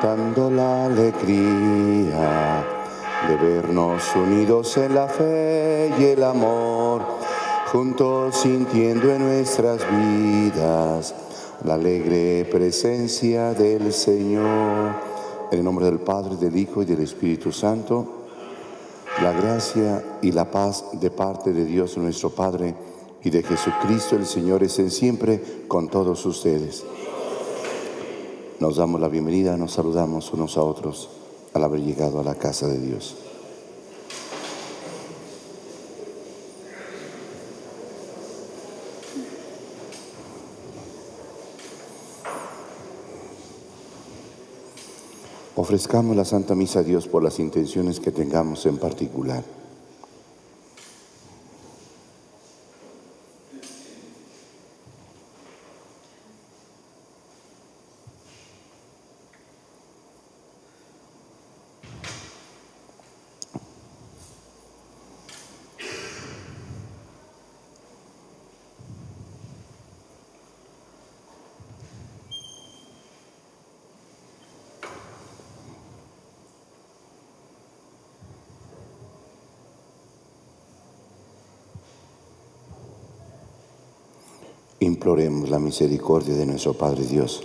La alegría de vernos unidos en la fe y el amor, juntos sintiendo en nuestras vidas la alegre presencia del Señor. En el nombre del Padre, del Hijo y del Espíritu Santo, la gracia y la paz de parte de Dios nuestro Padre y de Jesucristo el Señor estén siempre con todos ustedes. Nos damos la bienvenida, nos saludamos unos a otros al haber llegado a la casa de Dios. Ofrezcamos la Santa Misa a Dios por las intenciones que tengamos en particular. Imploremos la misericordia de nuestro Padre Dios.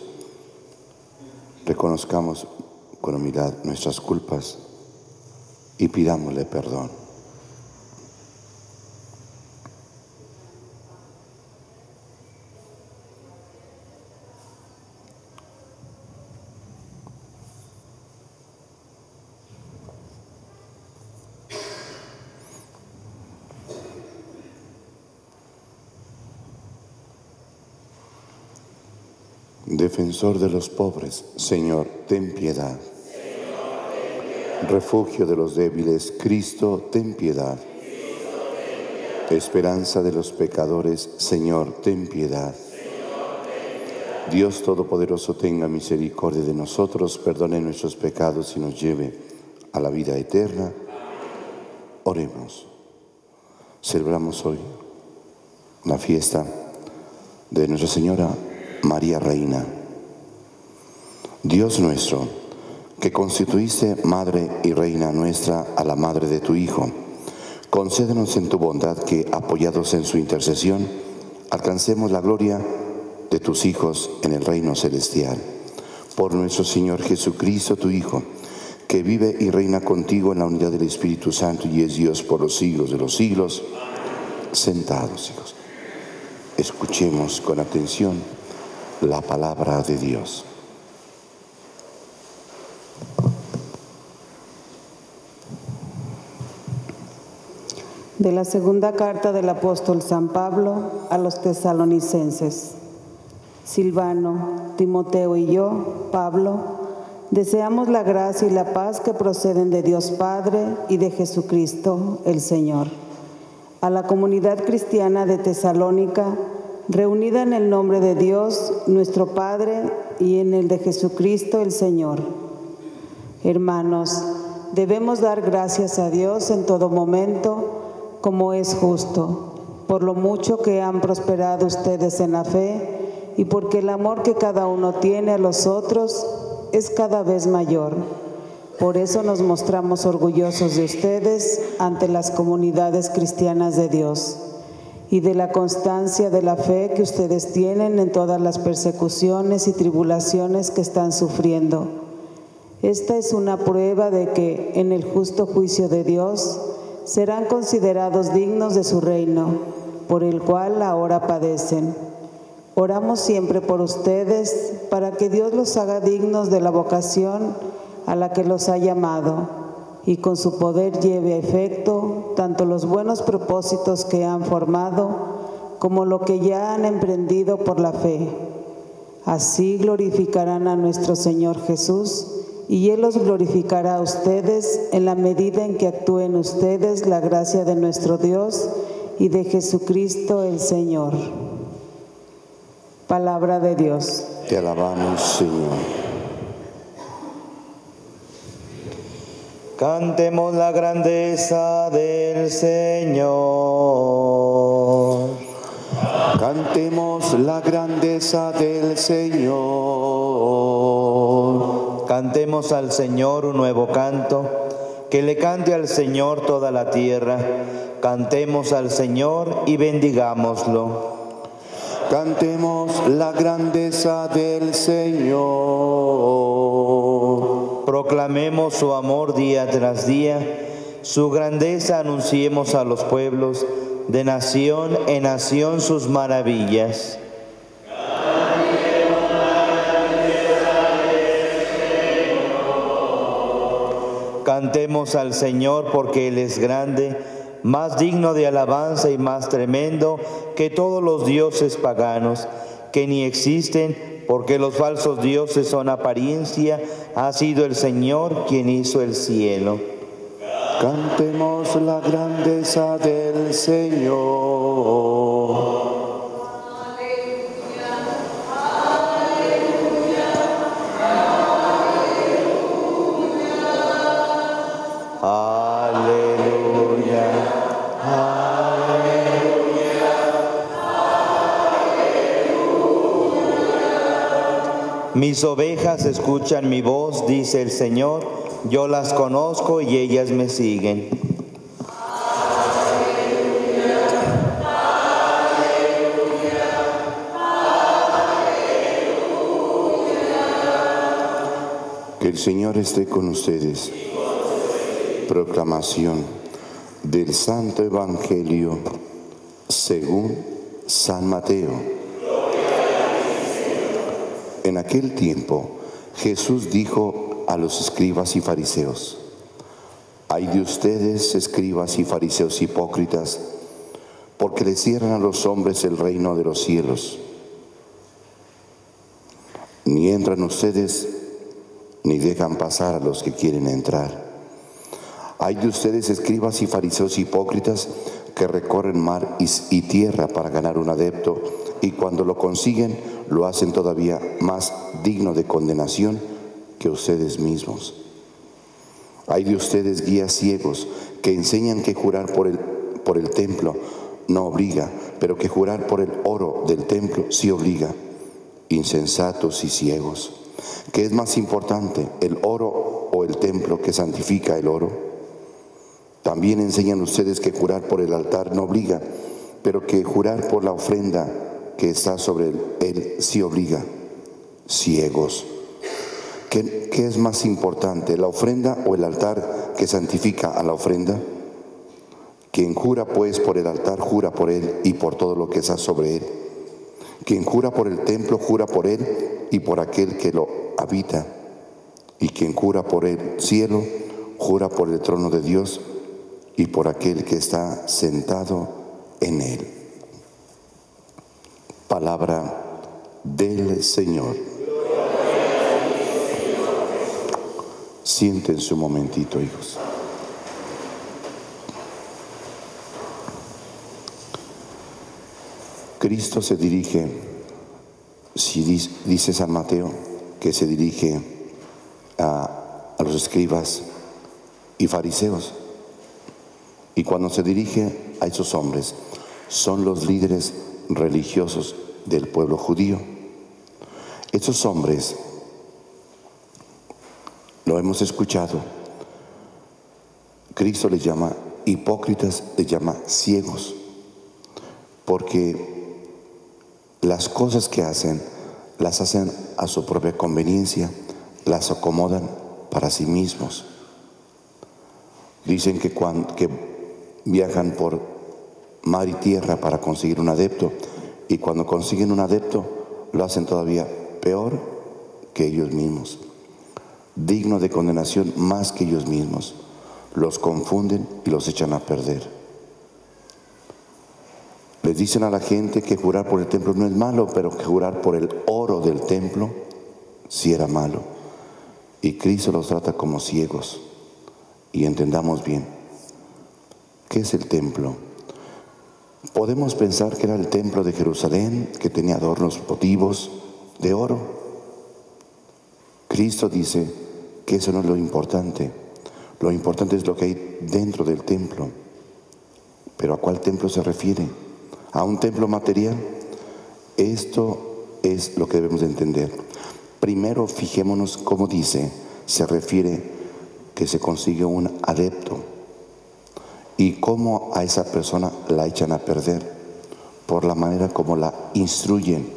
Reconozcamos con humildad nuestras culpas y pidámosle perdón. De los pobres, Señor, ten piedad. Refugio de los débiles, Cristo, ten piedad. Esperanza de los pecadores, Señor, ten piedad. Dios Todopoderoso tenga misericordia de nosotros, perdone nuestros pecados y nos lleve a la vida eterna. Oremos. Celebramos hoy la fiesta de Nuestra Señora María Reina. Dios nuestro, que constituiste Madre y Reina nuestra a la Madre de tu Hijo, concédenos en tu bondad que, apoyados en su intercesión, alcancemos la gloria de tus hijos en el reino celestial. Por nuestro Señor Jesucristo, tu Hijo, que vive y reina contigo en la unidad del Espíritu Santo y es Dios por los siglos de los siglos. Sentados, hijos. Escuchemos con atención la palabra de Dios. De la segunda carta del apóstol San Pablo a los tesalonicenses. Silvano, Timoteo y yo, Pablo, deseamos la gracia y la paz que proceden de Dios Padre y de Jesucristo el Señor. A la comunidad cristiana de Tesalónica, reunida en el nombre de Dios, nuestro Padre, y en el de Jesucristo el Señor. Hermanos, debemos dar gracias a Dios en todo momento, como es justo, por lo mucho que han prosperado ustedes en la fe y porque el amor que cada uno tiene a los otros es cada vez mayor. Por eso nos mostramos orgullosos de ustedes ante las comunidades cristianas de Dios y de la constancia de la fe que ustedes tienen en todas las persecuciones y tribulaciones que están sufriendo. Esta es una prueba de que en el justo juicio de Dios serán considerados dignos de su reino, por el cual ahora padecen. Oramos siempre por ustedes para que Dios los haga dignos de la vocación a la que los ha llamado y con su poder lleve a efecto tanto los buenos propósitos que han formado como lo que ya han emprendido por la fe. Así glorificarán a nuestro Señor Jesús y Él los glorificará a ustedes en la medida en que actúen ustedes la gracia de nuestro Dios y de Jesucristo el Señor. Palabra de Dios. Te alabamos, Señor. Cantemos la grandeza del Señor. Cantemos la grandeza del Señor. Cantemos al Señor un nuevo canto, que le cante al Señor toda la tierra. Cantemos al Señor y bendigámoslo. Cantemos la grandeza del Señor. Proclamemos su amor día tras día, su grandeza anunciemos a los pueblos, de nación en nación sus maravillas. Cantemos al Señor porque Él es grande, más digno de alabanza y más tremendo que todos los dioses paganos, que ni existen porque los falsos dioses son apariencia, ha sido el Señor quien hizo el cielo. Cantemos la grandeza del Señor. Mis ovejas escuchan mi voz, dice el Señor, yo las conozco y ellas me siguen. Que el Señor esté con ustedes. Proclamación del Santo Evangelio según San Mateo. En aquel tiempo Jesús dijo a los escribas y fariseos, hay de ustedes, escribas y fariseos hipócritas, porque le cierran a los hombres el reino de los cielos. Ni entran ustedes, ni dejan pasar a los que quieren entrar. Hay de ustedes, escribas y fariseos hipócritas, que recorren mar y, tierra para ganar un adepto, y cuando lo consiguen, lo hacen todavía más digno de condenación que ustedes mismos. Hay de ustedes guías ciegos que enseñan que jurar por el, por el templo no obliga, pero que jurar por el oro del templo sí obliga. Insensatos y ciegos. ¿Qué es más importante, el oro o el templo que santifica el oro? También enseñan ustedes que jurar por el altar no obliga, pero que jurar por la ofrenda que está sobre él, sí obliga. Ciegos. ¿Qué, ¿Qué, es más importante, la ofrenda o el altar que santifica a la ofrenda? Quien jura pues por el altar, jura por él y por todo lo que está sobre él. Quien jura por el templo, jura por él y por aquel que lo habita. Y quien jura por el cielo, jura por el trono de Dios y por aquel que está sentado en él. Palabra del Señor. Siéntense un momentito, hijos. Cristo se dirige, si dice San Mateo, que se dirige a, a los escribas y fariseos. Y cuando se dirige a esos hombres, son los líderes religiosos del pueblo judío. Esos hombres, lo hemos escuchado, Cristo les llama hipócritas, les llama ciegos, porque las cosas que hacen las hacen a su propia conveniencia, las acomodan para sí mismos. Dicen que, cuando, que viajan por mar y tierra para conseguir un adepto y cuando consiguen un adepto lo hacen todavía peor que ellos mismos, digno de condenación más que ellos mismos. Los confunden y los echan a perder. Les dicen a la gente que jurar por el templo no es malo, pero que jurar por el oro del templo sí era malo. Y Cristo los trata como ciegos. Y entendamos bien, ¿qué es el templo? Podemos pensar que era el templo de Jerusalén, que tenía adornos votivos de oro. Cristo dice que eso no es lo importante. Lo importante es lo que hay dentro del templo. Pero ¿a cuál templo se refiere? ¿A un templo material? Esto es lo que debemos de entender. Primero fijémonos cómo dice, se refiere que se consigue un adepto y cómo a esa persona la echan a perder por la manera como la instruyen,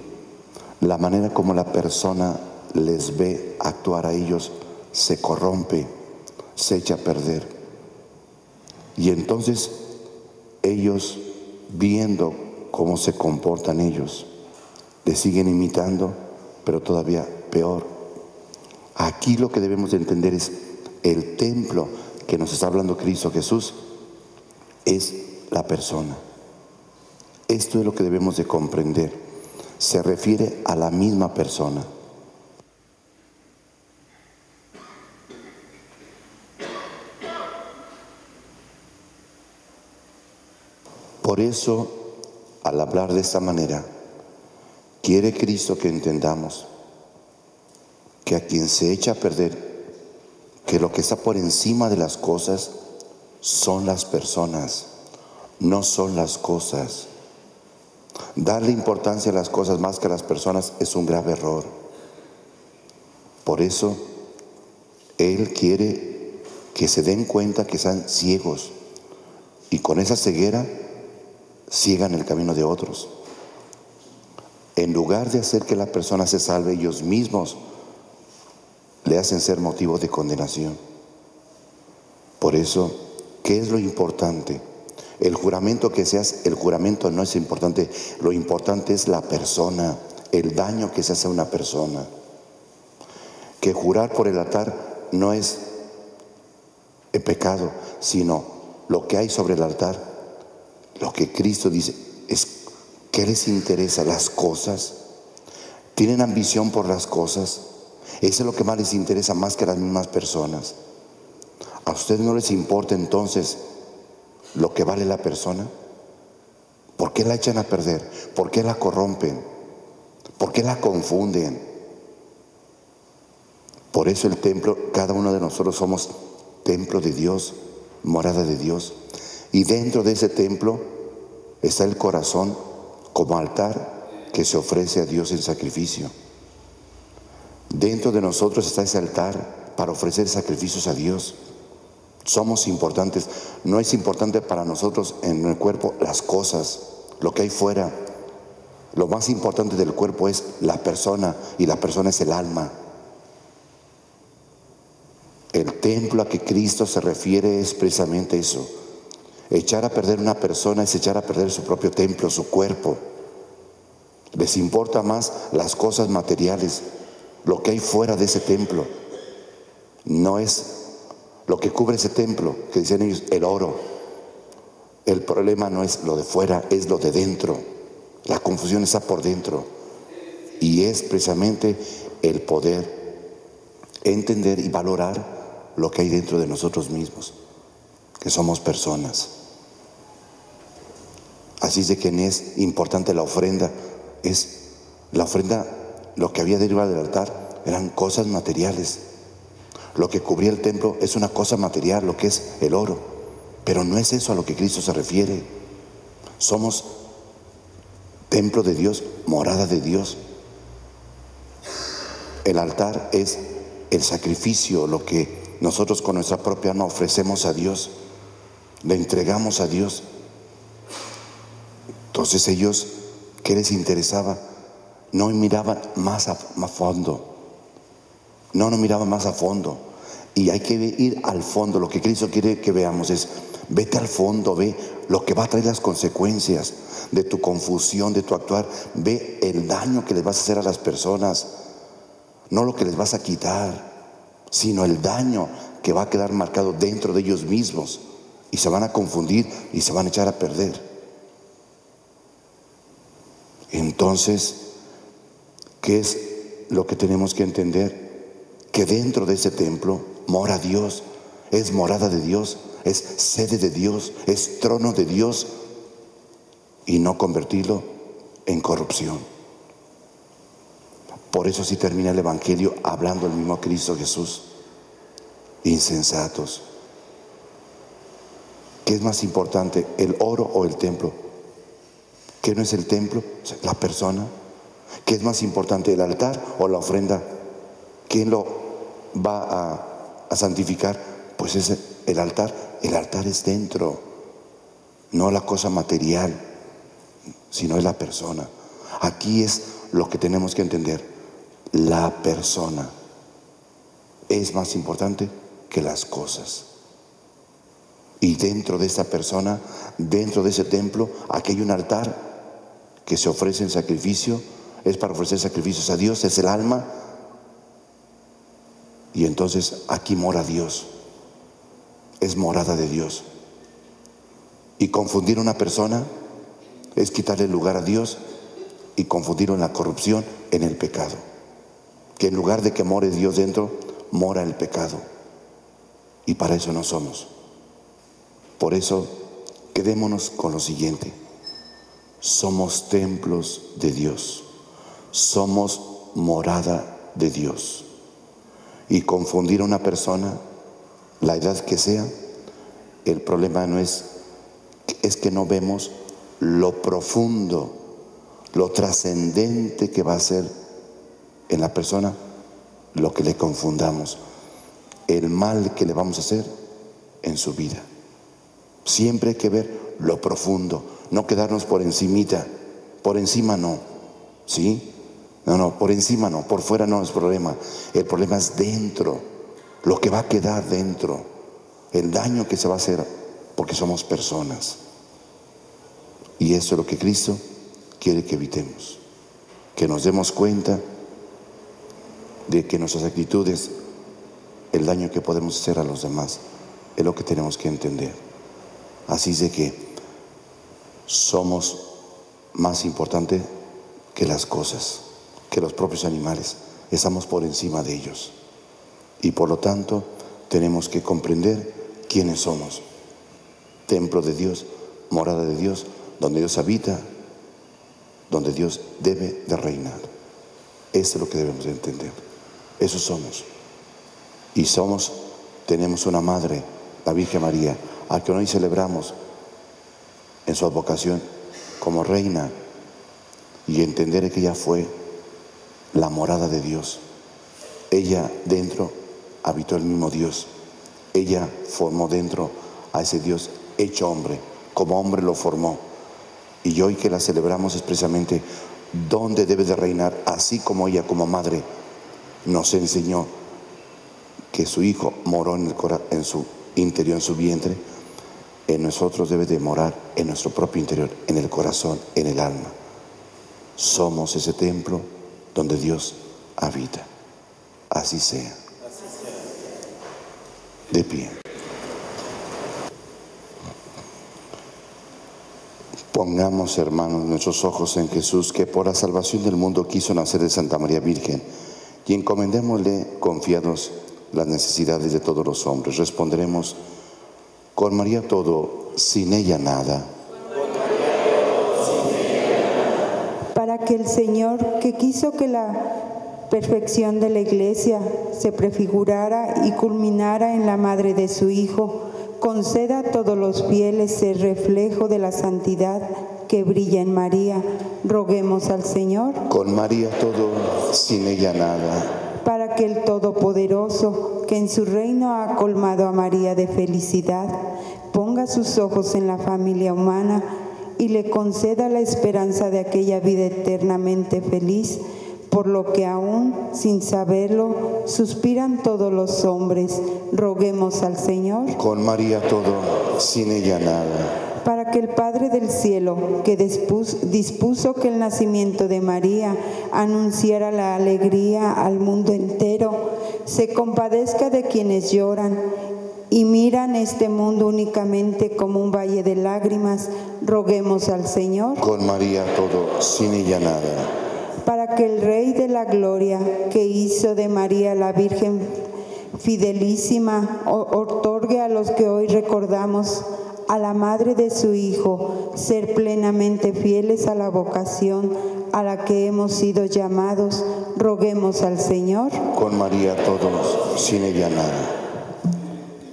la manera como la persona les ve actuar a ellos se corrompe, se echa a perder. Y entonces ellos, viendo cómo se comportan ellos, le siguen imitando, pero todavía peor. Aquí lo que debemos de entender es el templo que nos está hablando Cristo Jesús es la persona. Esto es lo que debemos de comprender. Se refiere a la misma persona. Por eso, al hablar de esta manera, quiere Cristo que entendamos que a quien se echa a perder, que lo que está por encima de las cosas son las personas, no son las cosas. Darle importancia a las cosas más que a las personas es un grave error. Por eso, Él quiere que se den cuenta que están ciegos y con esa ceguera sigan el camino de otros. En lugar de hacer que la persona se salve, ellos mismos le hacen ser motivo de condenación. Por eso, ¿qué es lo importante? El juramento que seas, el juramento no es importante, lo importante es la persona, el daño que se hace a una persona. Que jurar por el altar no es el pecado, sino lo que hay sobre el altar lo que Cristo dice es, ¿qué les interesa? Las cosas. ¿Tienen ambición por las cosas? Eso es lo que más les interesa más que las mismas personas. ¿A ustedes no les importa entonces lo que vale la persona? ¿Por qué la echan a perder? ¿Por qué la corrompen? ¿Por qué la confunden? Por eso el templo, cada uno de nosotros somos templo de Dios, morada de Dios. Y dentro de ese templo está el corazón como altar que se ofrece a Dios en sacrificio. Dentro de nosotros está ese altar para ofrecer sacrificios a Dios. Somos importantes. No es importante para nosotros en el cuerpo las cosas, lo que hay fuera. Lo más importante del cuerpo es la persona y la persona es el alma. El templo a que Cristo se refiere es precisamente eso Echar a perder una persona es echar a perder su propio templo, su cuerpo. Les importa más las cosas materiales, lo que hay fuera de ese templo. No es lo que cubre ese templo, que dicen ellos, el oro. El problema no es lo de fuera, es lo de dentro. La confusión está por dentro. Y es precisamente el poder entender y valorar lo que hay dentro de nosotros mismos, que somos personas. Así es de que es importante la ofrenda. Es la ofrenda, lo que había derivado del altar eran cosas materiales. Lo que cubría el templo es una cosa material, lo que es el oro. Pero no es eso a lo que Cristo se refiere. Somos templo de Dios, morada de Dios. El altar es el sacrificio, lo que nosotros con nuestra propia alma ofrecemos a Dios, le entregamos a Dios. Entonces ellos, ¿qué les interesaba? No miraban más a, fondo. No, no miraban más a fondo. Y hay que ir al fondo. Lo que Cristo quiere que veamos es, vete al fondo, ve lo que va a traer las consecuencias de tu confusión, de tu actuar. Ve el daño que les vas a hacer a las personas. No lo que les vas a quitar, sino el daño que va a quedar marcado dentro de ellos mismos. Y se van a confundir y se van a echar a perder. Entonces, ¿qué es lo que tenemos que entender? Que dentro de ese templo mora Dios, es morada de Dios, es sede de Dios, es trono de Dios y no convertirlo en corrupción. Por eso así termina el Evangelio hablando el mismo Cristo Jesús. Insensatos. ¿Qué es más importante, el oro o el templo? ¿Qué no es el templo? La persona. ¿Qué es más importante, el altar o la ofrenda? ¿Quién lo va a, a santificar? Pues es el altar. El altar es dentro, no la cosa material, sino es la persona. Aquí es lo que tenemos que entender. La persona es más importante que las cosas. Y dentro de esa persona, dentro de ese templo, aquí hay un altar que se ofrece en sacrificio, es para ofrecer sacrificios a Dios, es el alma. Y entonces aquí mora Dios, es morada de Dios. Y confundir a una persona es quitarle lugar a Dios y confundirlo en la corrupción, en el pecado. Que en lugar de que more Dios dentro, mora el pecado. Y para eso no somos. Por eso, quedémonos con lo siguiente. Somos templos de Dios. Somos morada de Dios. Y confundir a una persona, la edad que sea, el problema no es, es que no vemos lo profundo, lo trascendente que va a ser en la persona lo que le confundamos, el mal que le vamos a hacer en su vida. Siempre hay que ver lo profundo, no quedarnos por encimita, por encima no, ¿sí? No, no, por encima no, por fuera no es problema, el problema es dentro, lo que va a quedar dentro, el daño que se va a hacer porque somos personas. Y eso es lo que Cristo quiere que evitemos, que nos demos cuenta de que nuestras actitudes, el daño que podemos hacer a los demás, es lo que tenemos que entender. Así es de que somos más importantes que las cosas, que los propios animales. Estamos por encima de ellos. Y por lo tanto tenemos que comprender quiénes somos. Templo de Dios, morada de Dios, donde Dios habita, donde Dios debe de reinar. Eso es lo que debemos de entender. Eso somos. Y somos, tenemos una madre, la Virgen María, a quien hoy celebramos en su advocación como reina y entender que ella fue la morada de Dios. Ella dentro habitó el mismo Dios. Ella formó dentro a ese Dios hecho hombre, como hombre lo formó. Y hoy que la celebramos expresamente, ¿dónde debe de reinar? Así como ella como madre nos enseñó que su Hijo moró en, el en su interior, en su vientre, en nosotros debe de morar en nuestro propio interior, en el corazón, en el alma. Somos ese templo donde Dios habita. Así sea. De pie. Pongamos, hermanos, nuestros ojos en Jesús, que por la salvación del mundo quiso nacer de Santa María Virgen y encomendémosle confiados las necesidades de todos los hombres. Responderemos, con María todo, sin ella nada. Para que el Señor, que quiso que la perfección de la Iglesia se prefigurara y culminara en la madre de su Hijo, conceda a todos los fieles el reflejo de la santidad que brilla en María. Roguemos al Señor. Con María todo, sin ella nada. Para que el Todopoderoso, que en su reino ha colmado a María de felicidad, ponga sus ojos en la familia humana y le conceda la esperanza de aquella vida eternamente feliz, por lo que aún sin saberlo suspiran todos los hombres. Roguemos al Señor. Con María todo, sin ella nada para que el Padre del Cielo, que dispuso, que el nacimiento de María anunciara la alegría al mundo entero, se compadezca de quienes lloran y miran este mundo únicamente como un valle de lágrimas, roguemos al Señor. Con María todo, sin ella nada. Para que el Rey de la Gloria, que hizo de María la Virgen fidelísima, otorgue a los que hoy recordamos a la madre de su Hijo, ser plenamente fieles a la vocación a la que hemos sido llamados, roguemos al Señor. Con María todos, sin ella nada.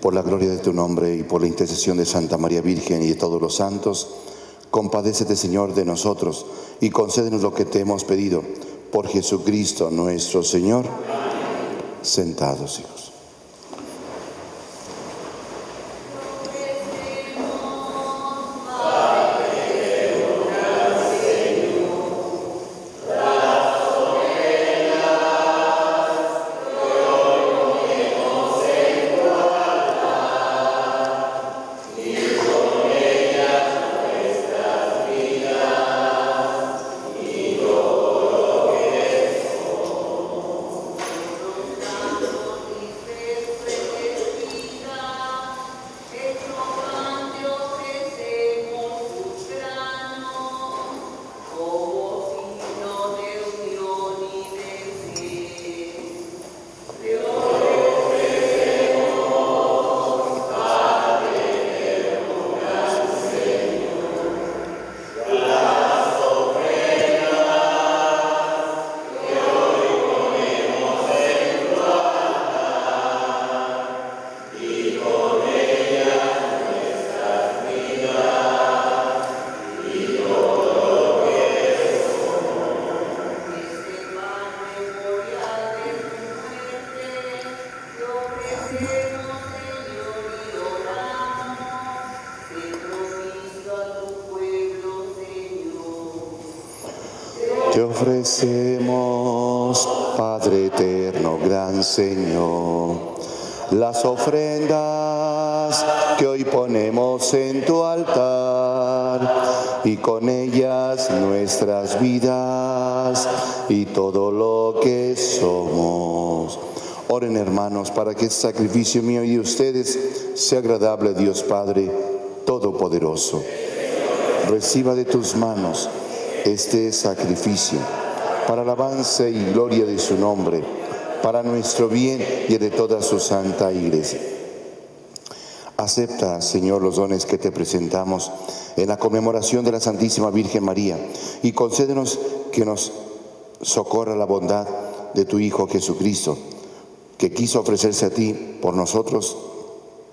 Por la gloria de tu nombre y por la intercesión de Santa María Virgen y de todos los santos, compadécete Señor de nosotros y concédenos lo que te hemos pedido. Por Jesucristo nuestro Señor. Sentados, hijos. Ofrecemos, Padre eterno, gran Señor, las ofrendas que hoy ponemos en tu altar y con ellas nuestras vidas y todo lo que somos. Oren hermanos para que el sacrificio mío y de ustedes sea agradable a Dios Padre Todopoderoso. Reciba de tus manos este sacrificio para alabanza y gloria de su nombre, para nuestro bien y de toda su santa iglesia. Acepta, Señor, los dones que te presentamos en la conmemoración de la Santísima Virgen María y concédenos que nos socorra la bondad de tu Hijo Jesucristo, que quiso ofrecerse a ti por nosotros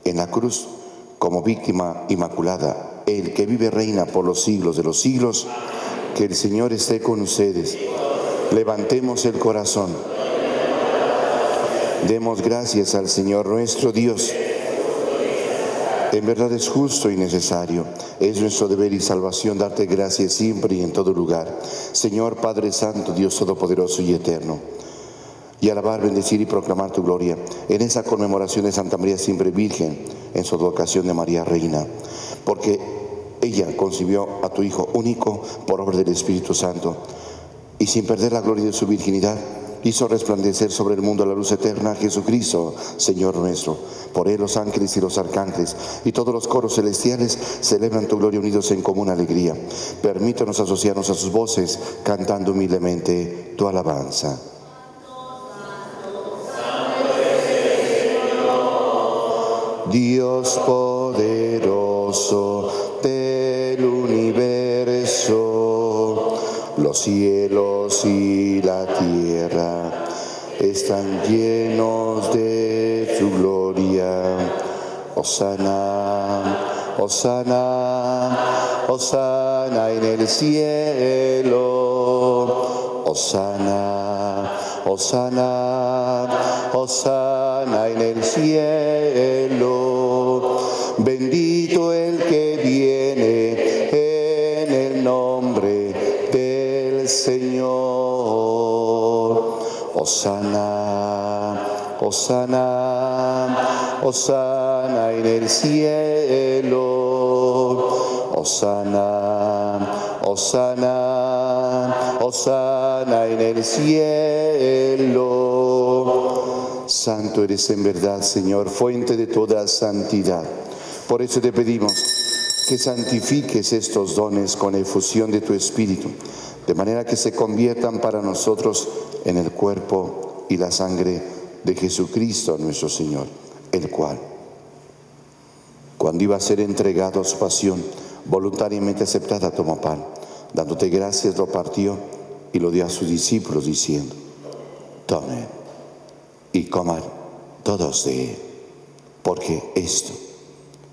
en la cruz como víctima inmaculada, el que vive reina por los siglos de los siglos. Que el Señor esté con ustedes. Levantemos el corazón. Demos gracias al Señor nuestro Dios. En verdad es justo y necesario. Es nuestro deber y salvación darte gracias siempre y en todo lugar. Señor Padre Santo, Dios Todopoderoso y Eterno. Y alabar, bendecir y proclamar tu gloria en esa conmemoración de Santa María siempre Virgen, en su advocación de María Reina. Porque ella concibió a tu Hijo único por obra del Espíritu Santo y sin perder la gloria de su virginidad hizo resplandecer sobre el mundo la luz eterna Jesucristo, Señor nuestro. Por él los ángeles y los arcángeles y todos los coros celestiales celebran tu gloria unidos en común alegría. Permítanos asociarnos a sus voces cantando humildemente tu alabanza. Dios poderoso del universo, los cielos y la tierra están llenos de tu gloria. Osana, Osana, Osana en el cielo. Osana, Osana, Osana en el cielo. Bendito Osana, Osana, Osana en el cielo. Osana, Osana, Osana en el cielo. Santo eres en verdad, Señor, fuente de toda santidad. Por eso te pedimos que santifiques estos dones con efusión de tu Espíritu, de manera que se conviertan para nosotros en el cuerpo y la sangre de Jesucristo nuestro Señor, el cual, cuando iba a ser entregado a su pasión, voluntariamente aceptada, tomó pan, dándote gracias, lo partió y lo dio a sus discípulos, diciendo, tomen y coman todos de él, porque esto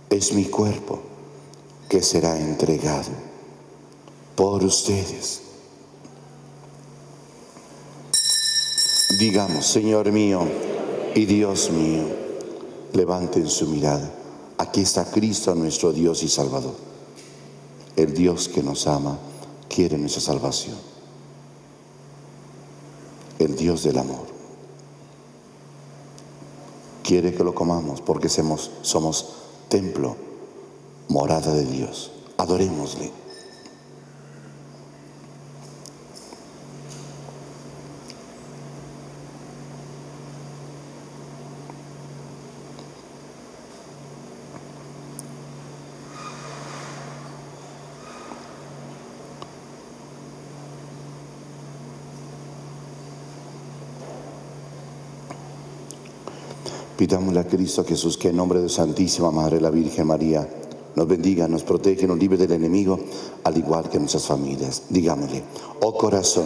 es mi cuerpo que será entregado por ustedes. Digamos, Señor mío, y Dios mío. Levanten su mirada. Aquí está Cristo nuestro Dios y Salvador. El Dios que nos ama quiere nuestra salvación. El Dios del amor. Quiere que lo comamos porque somos, somos templo, morada de Dios. Adorémosle. Pidámosle a Cristo Jesús que en nombre de Santísima Madre la Virgen María nos bendiga, nos protege, nos libre del enemigo, al igual que nuestras familias. Digámosle, oh corazón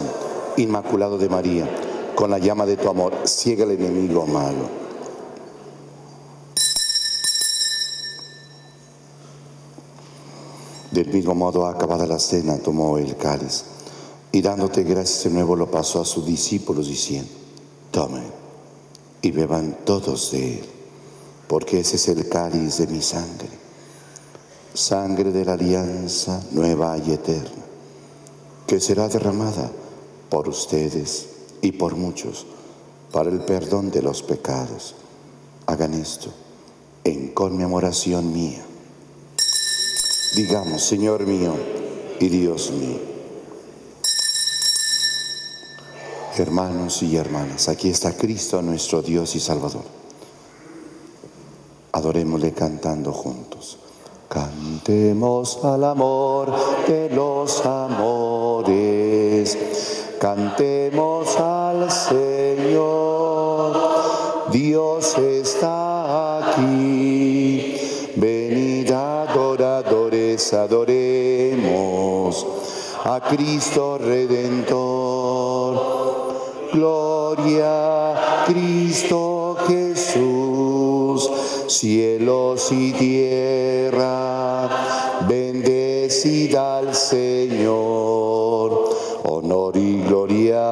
inmaculado de María, con la llama de tu amor, ciega el enemigo malo. Del mismo modo, acabada la cena, tomó el cáliz y dándote gracias de nuevo lo pasó a sus discípulos diciendo, tomen y beban todos de él, porque ese es el cáliz de mi sangre, sangre de la alianza nueva y eterna, que será derramada por ustedes y por muchos para el perdón de los pecados. Hagan esto en conmemoración mía. Digamos, Señor mío y Dios mío. Hermanos y hermanas, aquí está Cristo, nuestro Dios y Salvador. Adorémosle cantando juntos. Cantemos al amor de los amores. Cantemos al Señor. Dios está aquí. Venid adoradores, adoremos a Cristo Redentor. Gloria Cristo Jesús, cielos y tierra, bendecida al Señor, honor y gloria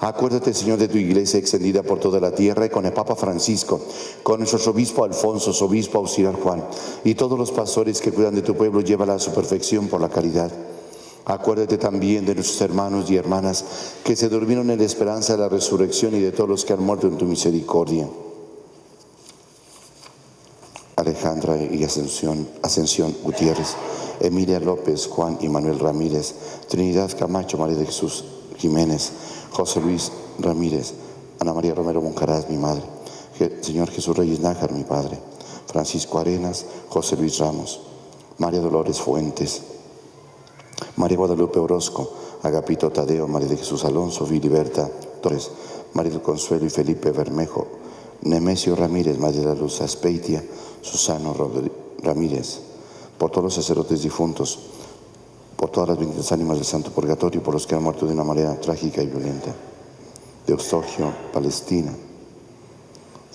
Acuérdate, Señor, de tu iglesia extendida por toda la tierra y con el Papa Francisco, con nuestro obispo Alfonso, obispo auxiliar Juan y todos los pastores que cuidan de tu pueblo, llévala a su perfección por la caridad. Acuérdate también de nuestros hermanos y hermanas que se durmieron en la esperanza de la resurrección y de todos los que han muerto en tu misericordia. Alejandra y Ascensión, Ascensión Gutiérrez, Emilia López, Juan y Manuel Ramírez, Trinidad Camacho, María de Jesús Jiménez, José Luis Ramírez, Ana María Romero Moncaraz, mi madre, señor Jesús Reyes Nájar, mi padre, Francisco Arenas, José Luis Ramos, María Dolores Fuentes, María Guadalupe Orozco, Agapito Tadeo, María de Jesús Alonso, Filiberta Torres, María del Consuelo y Felipe Bermejo, Nemesio Ramírez, María de la Luz Aspeitia, Susano Ramírez, por todos los sacerdotes difuntos, por todas las benditas ánimas del Santo Purgatorio, por los que han muerto de una manera trágica y violenta. De Eustorgio, Palestina.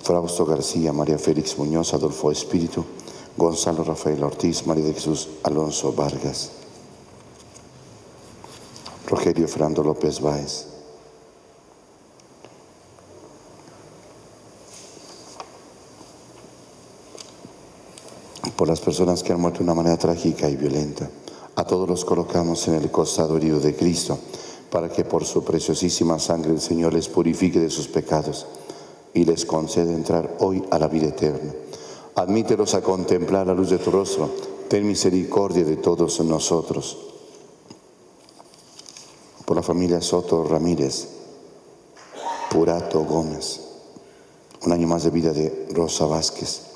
Frausto García, María Félix Muñoz, Adolfo Espíritu, Gonzalo Rafael Ortiz, María de Jesús Alonso Vargas. Rogelio Fernando López Báez. Por las personas que han muerto de una manera trágica y violenta a todos los colocamos en el costado herido de Cristo, para que por su preciosísima sangre el Señor les purifique de sus pecados y les conceda entrar hoy a la vida eterna. Admítelos a contemplar la luz de tu rostro. Ten misericordia de todos nosotros. Por la familia Soto Ramírez, Purato Gómez, un año más de vida de Rosa Vázquez.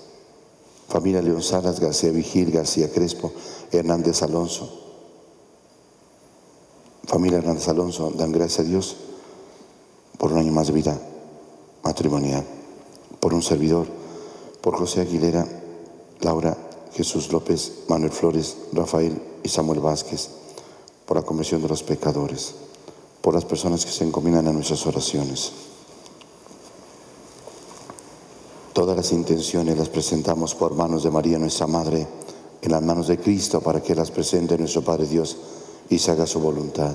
Familia León Salas, García Vigil, García Crespo, Hernández Alonso. Familia Hernández Alonso, dan gracias a Dios por un año más de vida matrimonial, por un servidor, por José Aguilera, Laura, Jesús López, Manuel Flores, Rafael y Samuel Vázquez, por la conversión de los pecadores, por las personas que se encomiendan a nuestras oraciones. Todas las intenciones las presentamos por manos de María, nuestra Madre, en las manos de Cristo, para que las presente nuestro Padre Dios y se haga su voluntad.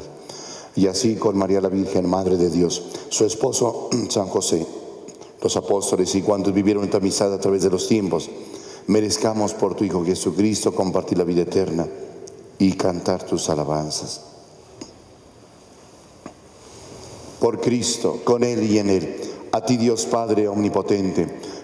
Y así con María la Virgen, Madre de Dios, su esposo San José, los apóstoles y cuantos vivieron esta amistad a través de los tiempos, merezcamos por tu Hijo Jesucristo compartir la vida eterna y cantar tus alabanzas. Por Cristo, con Él y en Él, a ti Dios Padre Omnipotente,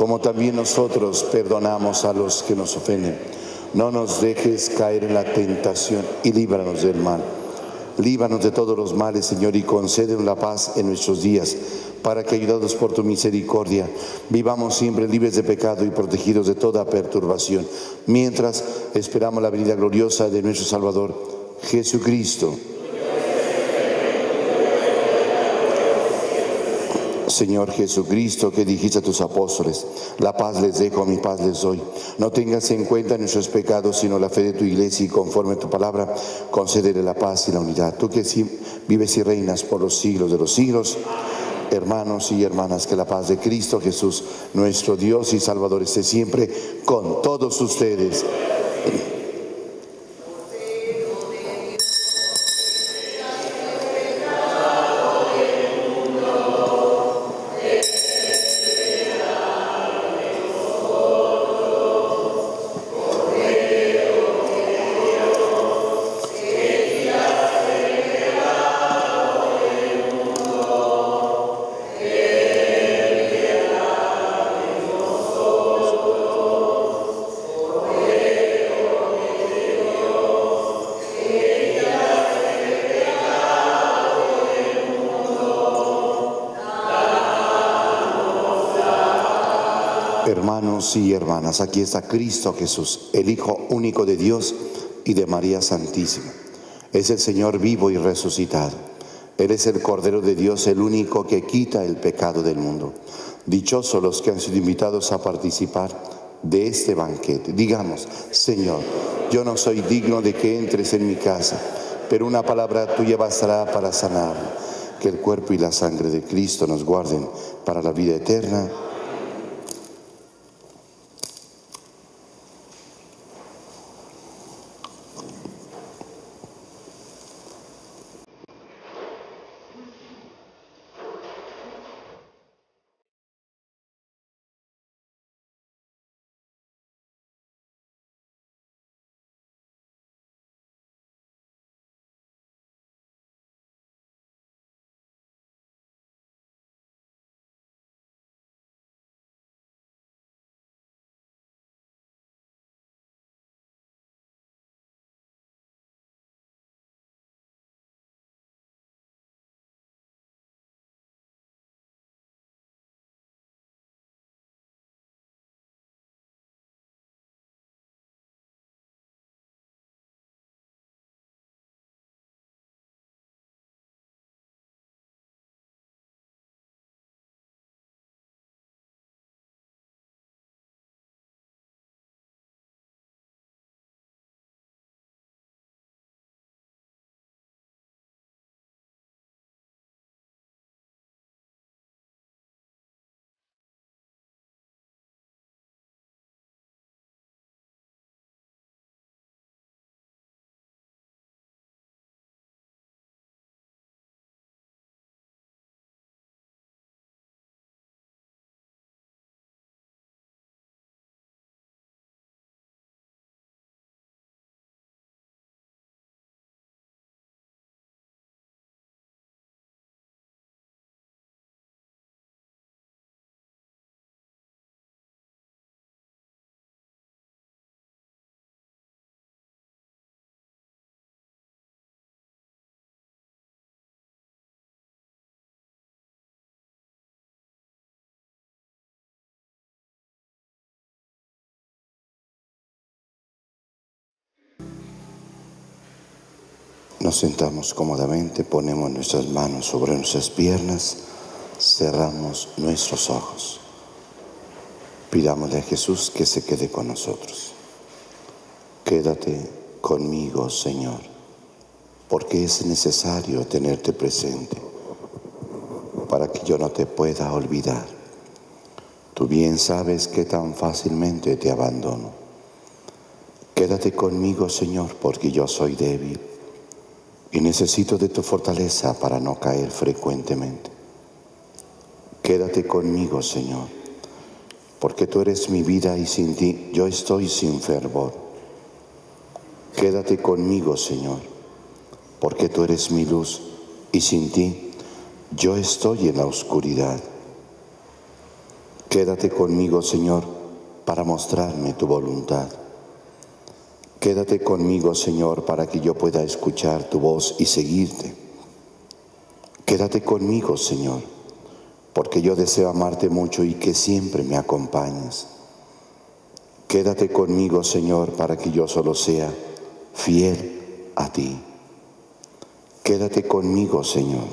como también nosotros perdonamos a los que nos ofenden. No nos dejes caer en la tentación y líbranos del mal. Líbranos de todos los males, Señor, y concédenos la paz en nuestros días, para que, ayudados por tu misericordia, vivamos siempre libres de pecado y protegidos de toda perturbación, mientras esperamos la venida gloriosa de nuestro Salvador, Jesucristo Señor Jesucristo, que dijiste a tus apóstoles, la paz les dejo, mi paz les doy. No tengas en cuenta nuestros pecados, sino la fe de tu iglesia y conforme a tu palabra, concédele la paz y la unidad. Tú que vives y reinas por los siglos de los siglos, hermanos y hermanas, que la paz de Cristo Jesús, nuestro Dios y Salvador, esté siempre con todos ustedes. Hermanos y hermanas, aquí está Cristo Jesús, el Hijo único de Dios y de María Santísima. Es el Señor vivo y resucitado. Él es el Cordero de Dios, el único que quita el pecado del mundo. Dichosos los que han sido invitados a participar de este banquete. Digamos, Señor, yo no soy digno de que entres en mi casa, pero una palabra tuya bastará para sanarme. Que el cuerpo y la sangre de Cristo nos guarden para la vida eterna. Nos sentamos cómodamente, ponemos nuestras manos sobre nuestras piernas, cerramos nuestros ojos. Pidámosle a Jesús que se quede con nosotros. Quédate conmigo, Señor, porque es necesario tenerte presente para que yo no te pueda olvidar. Tú bien sabes que tan fácilmente te abandono. Quédate conmigo, Señor, porque yo soy débil y necesito de tu fortaleza para no caer frecuentemente. Quédate conmigo, Señor, porque tú eres mi vida y sin ti yo estoy sin fervor. Quédate conmigo, Señor, porque tú eres mi luz y sin ti yo estoy en la oscuridad. Quédate conmigo, Señor, para mostrarme tu voluntad. Quédate conmigo, Señor, para que yo pueda escuchar tu voz y seguirte. Quédate conmigo, Señor, porque yo deseo amarte mucho y que siempre me acompañes. Quédate conmigo, Señor, para que yo solo sea fiel a ti. Quédate conmigo, Señor,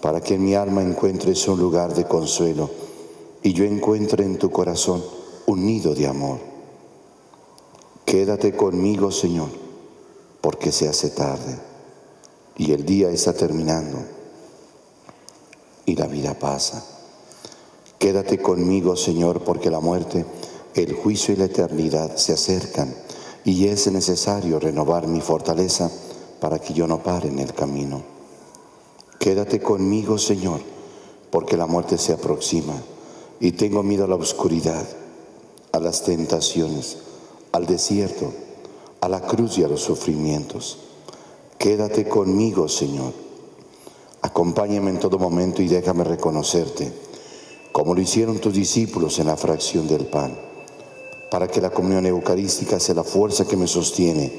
para que mi alma encuentres un lugar de consuelo y yo encuentre en tu corazón un nido de amor. Quédate conmigo, Señor, porque se hace tarde y el día está terminando y la vida pasa. Quédate conmigo, Señor, porque la muerte, el juicio y la eternidad se acercan y es necesario renovar mi fortaleza para que yo no pare en el camino. Quédate conmigo, Señor, porque la muerte se aproxima y tengo miedo a la oscuridad, a las tentaciones al desierto, a la cruz y a los sufrimientos. Quédate conmigo, Señor. Acompáñame en todo momento y déjame reconocerte, como lo hicieron tus discípulos en la fracción del pan, para que la comunión eucarística sea la fuerza que me sostiene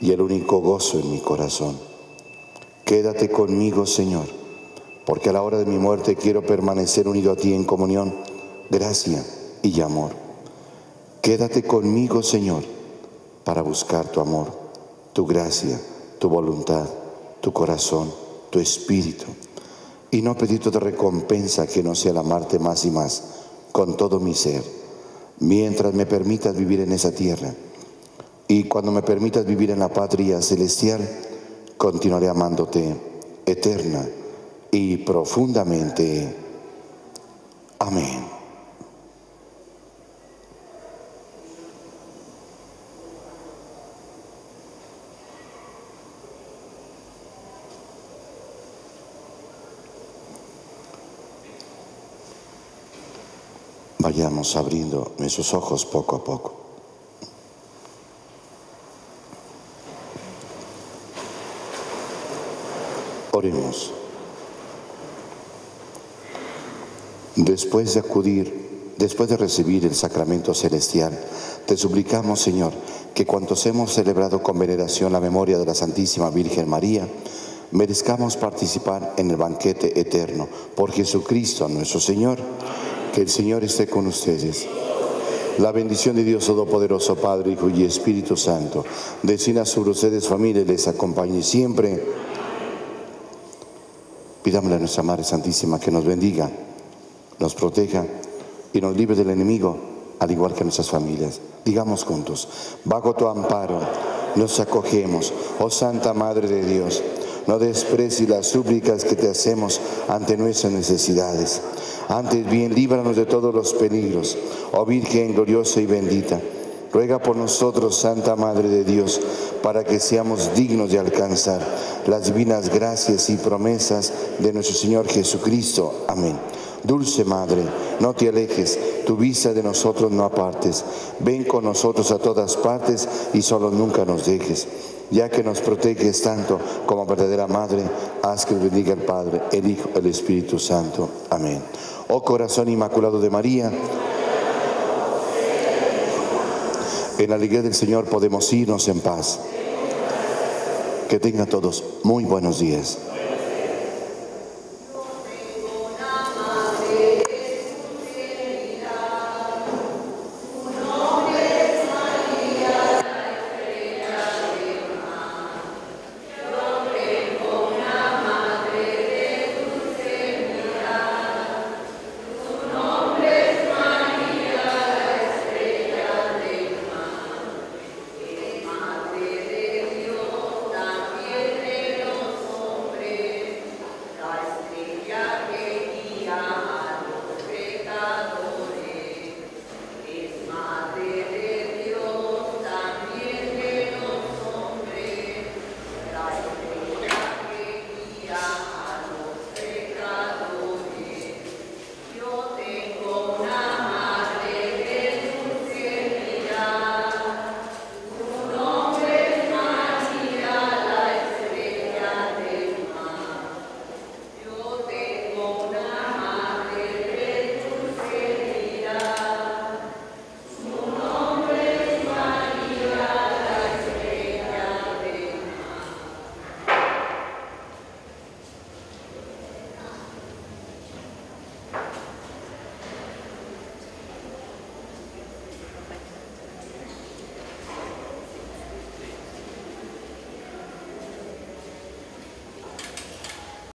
y el único gozo en mi corazón. Quédate conmigo, Señor, porque a la hora de mi muerte quiero permanecer unido a ti en comunión, gracia y amor. Quédate conmigo, Señor, para buscar tu amor, tu gracia, tu voluntad, tu corazón, tu espíritu. Y no pedirte de recompensa que no sea el amarte más y más, con todo mi ser, mientras me permitas vivir en esa tierra. Y cuando me permitas vivir en la patria celestial, continuaré amándote eterna y profundamente. Amén. Vayamos abriendo nuestros ojos poco a poco. Oremos. Después de acudir, después de recibir el sacramento celestial, te suplicamos, Señor, que cuantos hemos celebrado con veneración la memoria de la Santísima Virgen María, merezcamos participar en el banquete eterno por Jesucristo nuestro Señor. Que el Señor esté con ustedes. La bendición de Dios Todopoderoso, Padre, Hijo y Espíritu Santo, descienda sobre ustedes, familia, y les acompañe siempre. Pidámosle a nuestra Madre Santísima que nos bendiga, nos proteja y nos libre del enemigo, al igual que nuestras familias. Digamos juntos, bajo tu amparo nos acogemos, oh Santa Madre de Dios, no desprecies las súplicas que te hacemos ante nuestras necesidades antes bien, líbranos de todos los peligros, oh Virgen gloriosa y bendita. Ruega por nosotros, Santa Madre de Dios, para que seamos dignos de alcanzar las divinas gracias y promesas de nuestro Señor Jesucristo. Amén. Dulce Madre, no te alejes, tu vista de nosotros no apartes. Ven con nosotros a todas partes y solo nunca nos dejes. Ya que nos proteges tanto como verdadera Madre, haz que bendiga el Padre, el Hijo, el Espíritu Santo. Amén. Oh corazón inmaculado de María, en la alegría del Señor podemos irnos en paz. Que tengan todos muy buenos días.